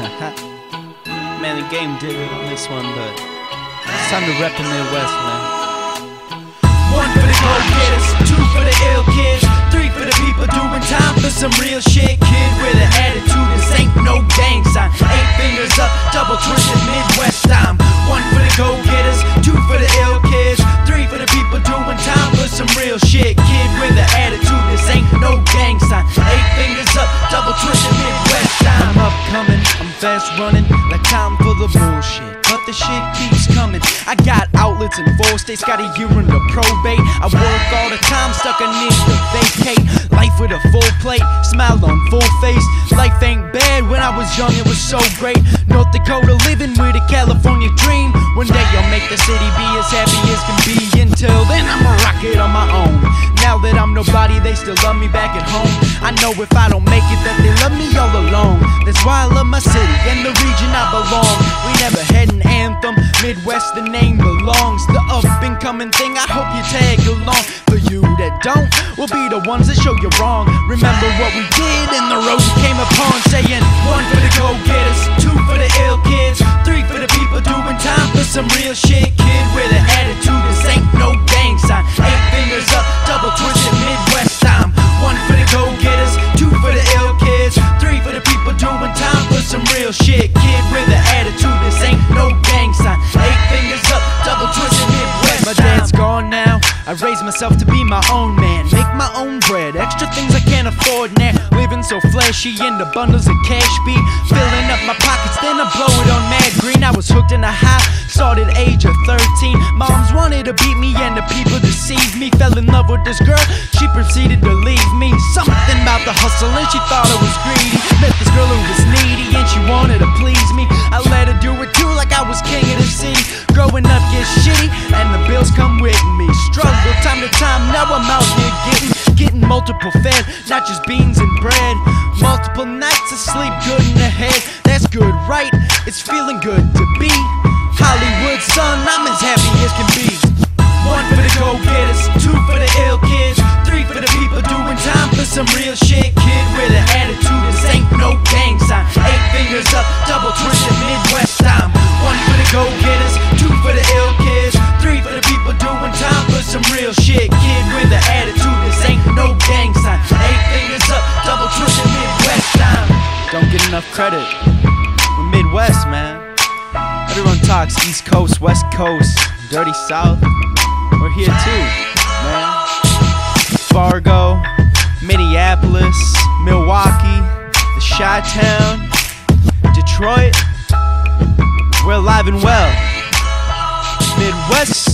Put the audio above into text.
man, the game did it on this one, but it's time to rep the Midwest, man. One for the go the shit keeps coming. I got outlets in four states, got a year in the probate. I work all the time, stuck a need to vacate. Life with a full plate, smile on full face. Life ain't bad, when I was young it was so great. North Dakota living with a California dream. One day I'll make the city be as happy as can be. Nobody, they still love me back at home. I know if I don't make it, that they love me all alone. That's why I love my city and the region I belong. We never had an anthem, Midwest the name belongs. The up and coming thing, I hope you tag along. For you that don't, will be the ones that show you wrong. Remember what we did and the road we came upon, saying one for the go getters, two raised myself to be my own man, make my own bread. Extra things I can't afford now. Living so flashy and the bundles of cash be filling up my pockets. Then I blow it on mad green. I was hooked in a high, started age of 13. Moms wanted to beat me and the people deceived me. Fell in love with this girl, she proceeded to leave me. Something about the hustle and she thought I was greedy. Met this girl who was needy and she wanted to please me. I let her do it too, like I was king of the city. Growing up gets shitty and the bills come with me. Multiple fed, not just beans and bread. Multiple nights of sleep, good in the head. That's good, right? It's feeling good to be Hollywood, son. I'm as happy as can be. One for the go getters, two for the ill kids, three for the people doing time for some real shit. Kid with an attitude, this ain't no gang sign. Eight fingers up, enough credit. We're Midwest, man. Everyone talks East Coast, West Coast, Dirty South. We're here too, man. Fargo, Minneapolis, Milwaukee, the Chi Town, Detroit. We're alive and well. Midwest